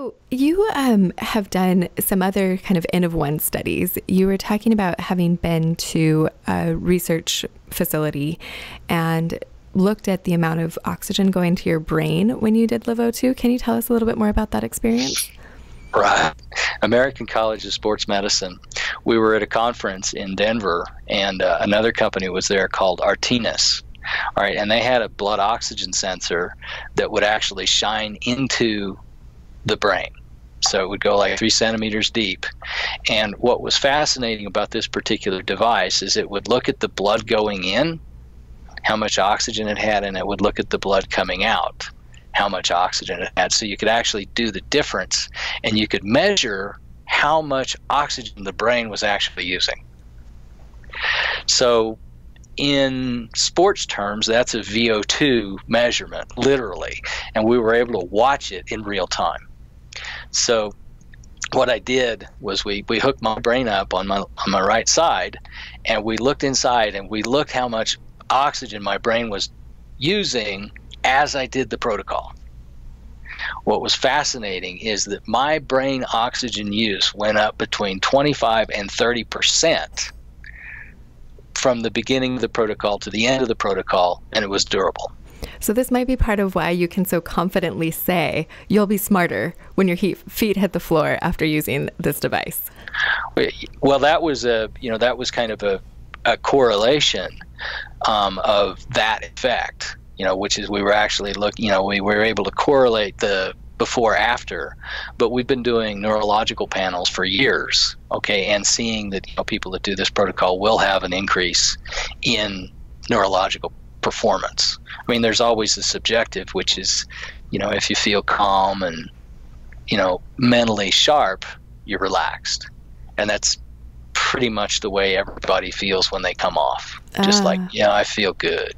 So, you um, have done some other kind of N of one studies. You were talking about having been to a research facility and looked at the amount of oxygen going to your brain when you did LiveO2. Can you tell us a little bit more about that experience? Right. American College of Sports Medicine. We were at a conference in Denver, and uh, another company was there called Artinis. All right, and they had a blood oxygen sensor that would actually shine into the brain. So it would go like three centimeters deep. And what was fascinating about this particular device is it would look at the blood going in, how much oxygen it had, and it would look at the blood coming out, how much oxygen it had. So you could actually do the difference and you could measure how much oxygen the brain was actually using. So in sports terms, that's a VO2 measurement, literally, and we were able to watch it in real time. So what I did was we, we hooked my brain up on my on my right side, and we looked inside and we looked how much oxygen my brain was using as I did the protocol. What was fascinating is that my brain oxygen use went up between 25 and 30 percent from the beginning of the protocol to the end of the protocol, and it was durable. So, this might be part of why you can so confidently say you'll be smarter when your feet hit the floor after using this device. Well, that was a you know that was kind of a, a correlation um, of that effect. You know, which is we were actually looking. You know, we were able to correlate the before after but we've been doing neurological panels for years okay and seeing that you know, people that do this protocol will have an increase in neurological performance. I mean there's always the subjective which is you know if you feel calm and you know mentally sharp you're relaxed. And that's pretty much the way everybody feels when they come off. Just uh, like yeah i feel good